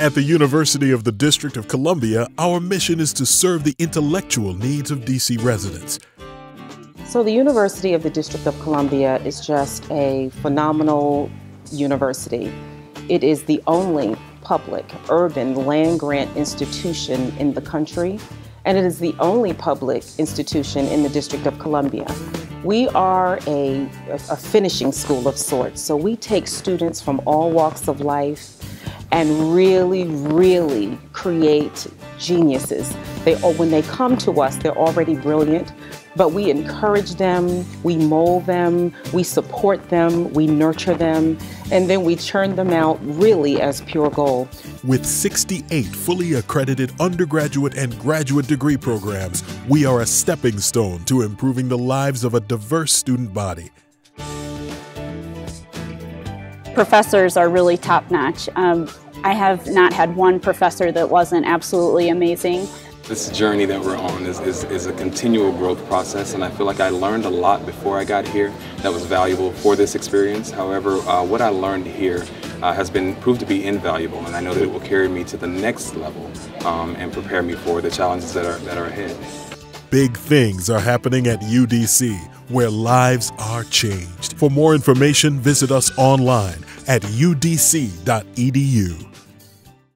At the University of the District of Columbia, our mission is to serve the intellectual needs of DC residents. So, the University of the District of Columbia is just a phenomenal university. It is the only public urban land grant institution in the country, and it is the only public institution in the District of Columbia. We are a, a finishing school of sorts, so we take students from all walks of life and really, really create geniuses. They, when they come to us, they're already brilliant, but we encourage them, we mold them, we support them, we nurture them, and then we churn them out really as pure gold. With 68 fully accredited undergraduate and graduate degree programs, we are a stepping stone to improving the lives of a diverse student body. Professors are really top notch. Um, I have not had one professor that wasn't absolutely amazing. This journey that we're on is, is, is, a continual growth process, and I feel like I learned a lot before I got here that was valuable for this experience. However, uh, what I learned here uh, has been proved to be invaluable, and I know that it will carry me to the next level um, and prepare me for the challenges that are, that are ahead. Big things are happening at UDC, where lives are changed. For more information, visit us online at udc.edu.